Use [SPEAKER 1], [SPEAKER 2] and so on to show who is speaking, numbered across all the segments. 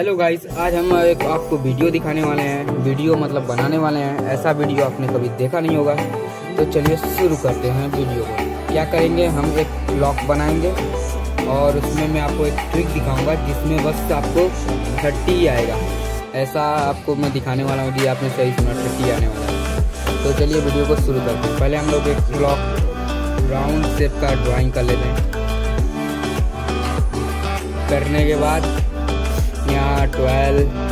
[SPEAKER 1] Hello guys आज हम एक आपको वीडियो दिखाने वाले हैं। वीडियो मतलब बनाने वाले हैं। ऐसा वीडियो आपने कभी देखा नहीं होगा। तो चलिए शुरू करते हैं वीडियो को। क्या करेंगे? हम एक लॉक बनाएँगे और उसमें मैं आपको एक ट्रिक दिखाऊँगा जिसमें बस आपको थर्टी आएगा। ऐसा आपको मैं दिखाने वाला हूँ कि आपने सही सुना थर्टी आने वाला है। तो चलिए वीडियो को शुरू करते हैं। पहले हम लोग एक ब्लॉक राउंड शेप का ड्राइंग कर लेते हैं। करने के बाद यहाँ ट्वेल्व।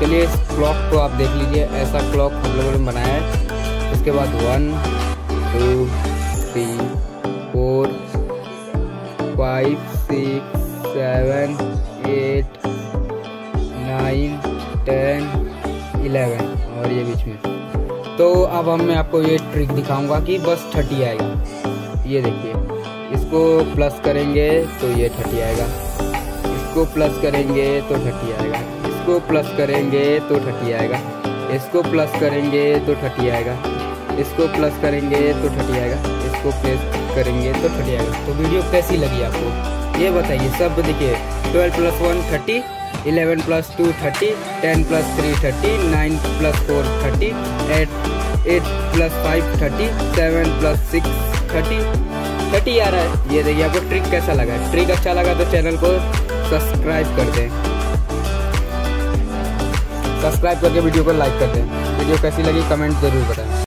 [SPEAKER 1] चलिए इस क्लॉक को आप देख लीजिए, ऐसा क्लॉक हम लोगों ने बनाया है। उसके बाद one two three four five six seven eight nine ten eleven और ये बीच में। तो अब हम मैं आपको ये ट्रिक दिखाऊँगा कि बस थर्टी आएगा। ये देखिए, इसको प्लस करेंगे तो ये थर्टी आएगा। इसको प्लस करेंगे तो थर्टी आएगा। इसको प्लस करेंगे तो थर्टी आएगा। इसको प्लस करेंगे तो थर्टी आएगा। इसको प्लस करेंगे तो थर्टी आएगा। इसको प्लस करेंगे तो थर्टी आएगा। तो वीडियो कैसी लगी आपको? ये बताइए सब। देखिए twelve plus one thirty eleven plus two thirty ten plus three thirty nine plus four thirty eight eight plus five thirty seven plus six thirty thirty आ रहा है। ये देखिए आपको ट्रिक कैसा लगा। ट्रिक अच्छा लगा तो चैनल को सब्सक्राइब कर दें। सब्सक्राइब करके वीडियो को लाइक कर दें। वीडियो कैसी लगी, कमेंट ज़रूर बताएँ।